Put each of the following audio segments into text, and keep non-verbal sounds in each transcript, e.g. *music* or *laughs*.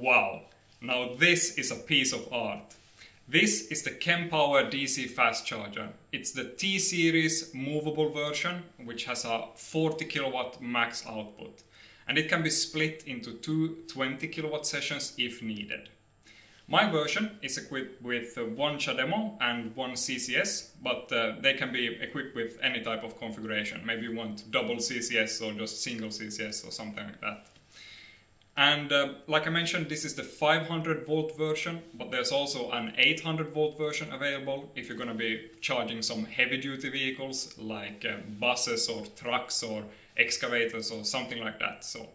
Wow, now this is a piece of art. This is the Kempower DC fast charger. It's the T-series movable version, which has a 40 kilowatt max output. And it can be split into two 20 kilowatt sessions if needed. My version is equipped with one CHAdeMO and one CCS, but uh, they can be equipped with any type of configuration. Maybe you want double CCS or just single CCS or something like that. And uh, like I mentioned, this is the 500 volt version, but there's also an 800 volt version available if you're going to be charging some heavy duty vehicles like uh, buses or trucks or excavators or something like that. So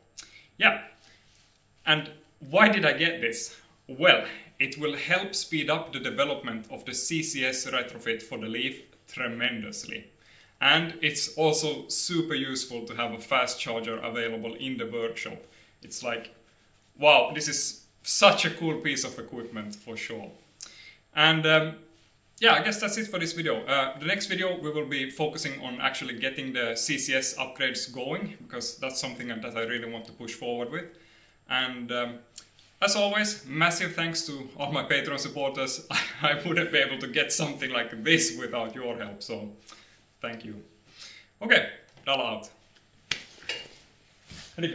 yeah. And why did I get this? Well, it will help speed up the development of the CCS retrofit for the Leaf tremendously. And it's also super useful to have a fast charger available in the workshop it's like, wow, this is such a cool piece of equipment for sure. And um, yeah, I guess that's it for this video. Uh, the next video we will be focusing on actually getting the CCS upgrades going because that's something that I really want to push forward with. And um, as always, massive thanks to all my Patreon supporters. *laughs* I wouldn't be able to get something like this without your help, so thank you. Okay, Dala out. Hej,